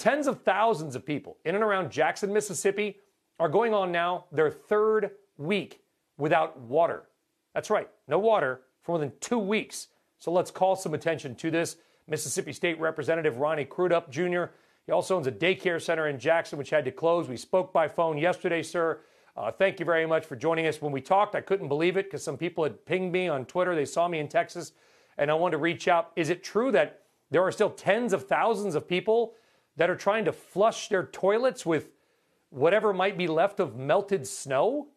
Tens of thousands of people in and around Jackson, Mississippi are going on now their third week without water. That's right, no water for more than two weeks. So let's call some attention to this. Mississippi State Representative Ronnie Crudup Jr. He also owns a daycare center in Jackson, which had to close. We spoke by phone yesterday, sir. Uh, thank you very much for joining us. When we talked, I couldn't believe it because some people had pinged me on Twitter. They saw me in Texas, and I wanted to reach out. Is it true that there are still tens of thousands of people that are trying to flush their toilets with whatever might be left of melted snow?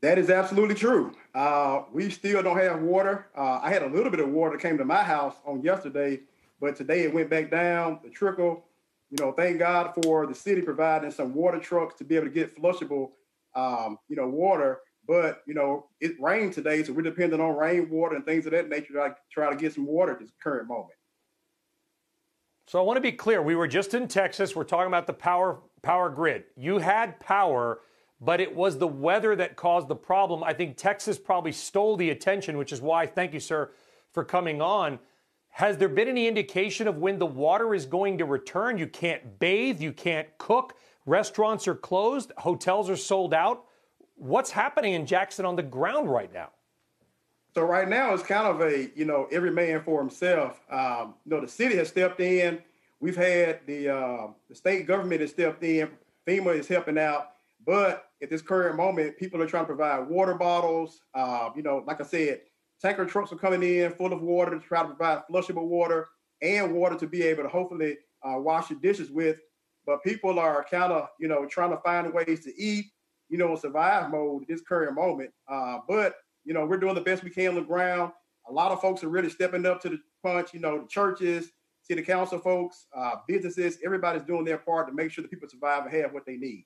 That is absolutely true. Uh, we still don't have water. Uh, I had a little bit of water that came to my house on yesterday, but today it went back down. The trickle, you know, thank God for the city providing some water trucks to be able to get flushable, um, you know, water. But you know, it rained today, so we're dependent on rainwater and things of that nature to try to get some water at this current moment. So I want to be clear. We were just in Texas. We're talking about the power power grid. You had power but it was the weather that caused the problem. I think Texas probably stole the attention, which is why, thank you, sir, for coming on. Has there been any indication of when the water is going to return? You can't bathe, you can't cook, restaurants are closed, hotels are sold out. What's happening in Jackson on the ground right now? So right now it's kind of a you know every man for himself. Um, you know the city has stepped in. We've had the uh, the state government has stepped in. FEMA is helping out. But at this current moment, people are trying to provide water bottles. Uh, you know, like I said, tanker trucks are coming in full of water to try to provide flushable water and water to be able to hopefully uh, wash your dishes with. But people are kind of, you know, trying to find ways to eat, you know, survive mode at this current moment. Uh, but, you know, we're doing the best we can on the ground. A lot of folks are really stepping up to the punch, you know, the churches, city council folks, uh, businesses, everybody's doing their part to make sure the people survive and have what they need.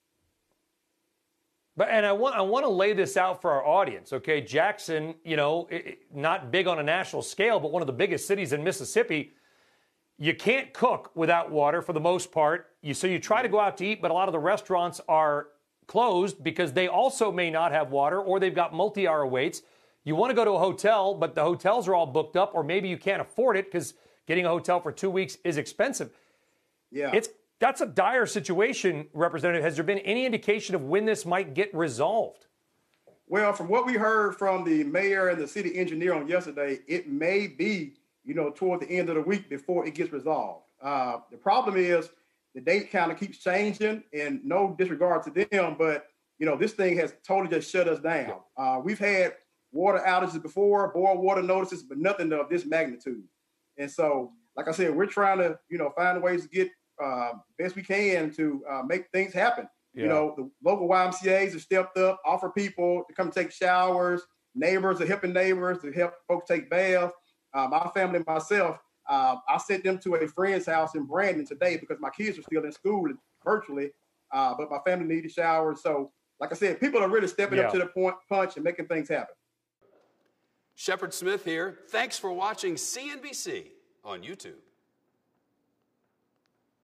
But and I want I want to lay this out for our audience. Okay, Jackson, you know, it, not big on a national scale, but one of the biggest cities in Mississippi. You can't cook without water for the most part. You so you try to go out to eat, but a lot of the restaurants are closed because they also may not have water or they've got multi-hour waits. You want to go to a hotel, but the hotels are all booked up, or maybe you can't afford it because getting a hotel for two weeks is expensive. Yeah, it's that's a dire situation, Representative. Has there been any indication of when this might get resolved? Well, from what we heard from the mayor and the city engineer on yesterday, it may be, you know, toward the end of the week before it gets resolved. Uh, the problem is the date kind of keeps changing, and no disregard to them, but you know, this thing has totally just shut us down. Uh, we've had water outages before, boil water notices, but nothing of this magnitude. And so, like I said, we're trying to, you know, find ways to get uh, best we can to uh, make things happen. Yeah. You know, the local YMCA's have stepped up, offer people to come take showers. Neighbors are helping neighbors to help folks take baths. Uh, my family and myself, uh, I sent them to a friend's house in Brandon today because my kids are still in school virtually, uh, but my family needed showers. So, like I said, people are really stepping yeah. up to the point punch and making things happen. Shepard Smith here. Thanks for watching CNBC on YouTube.